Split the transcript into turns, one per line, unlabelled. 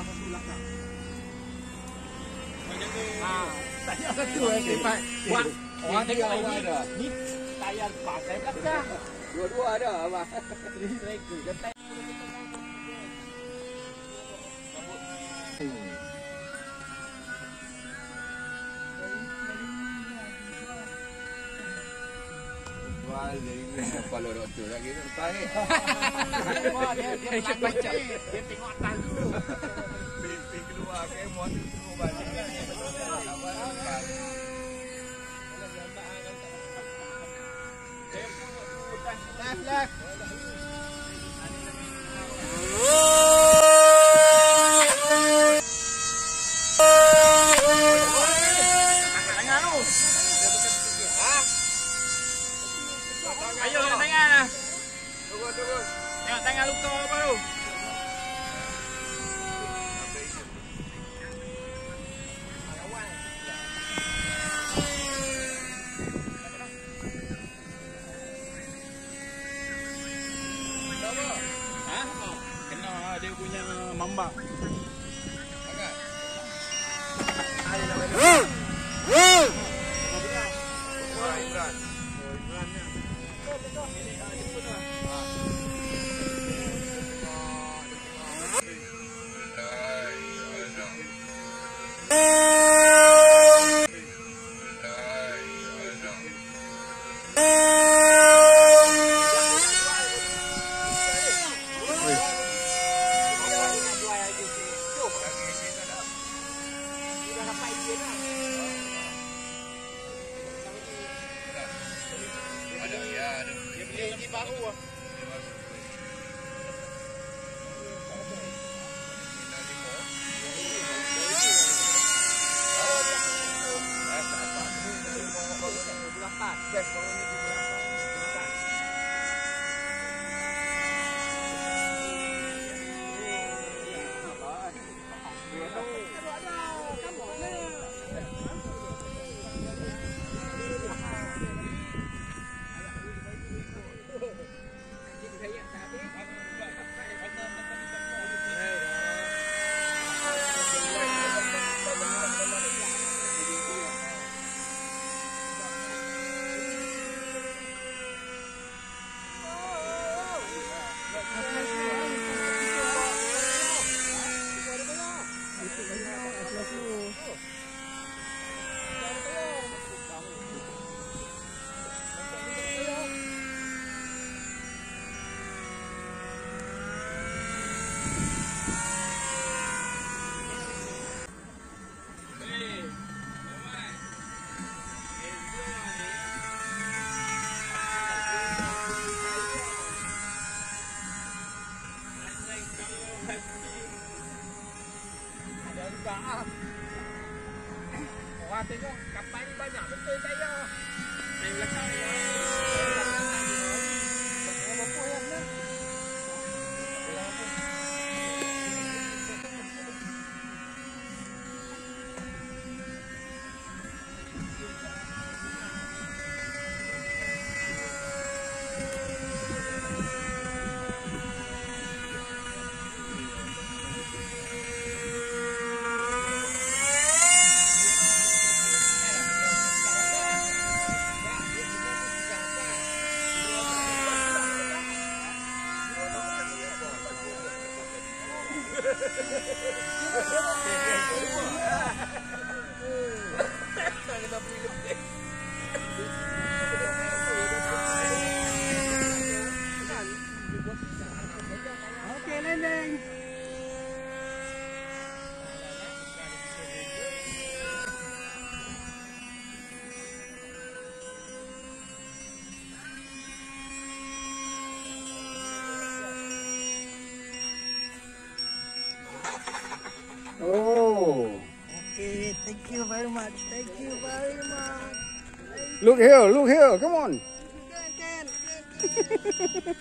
satu belakang.
Ah,
Saya satu yang cepat.
Buat
Eh,
orang
dia
tengok
awak
ini.
ada.
Ni tayar pakai belakang.
Dua-dua ada abang.
Ini mereka kata.
Balik kepala doktor lagi tu tarik.
Tengok dia dia
cepat, Left, left.
Ayo tangan lah.
Turun.
Tengok tangan luka apa tu. Ha? Kena dia punya
Imran. Ada ada.
Dia beli juga ah. Orang tengok kapal ni banyak betul saya. Saya belakang
Okay, landing. Thank you very much. Thank you very much.
Look here, look here. Come on.
Can, can, can.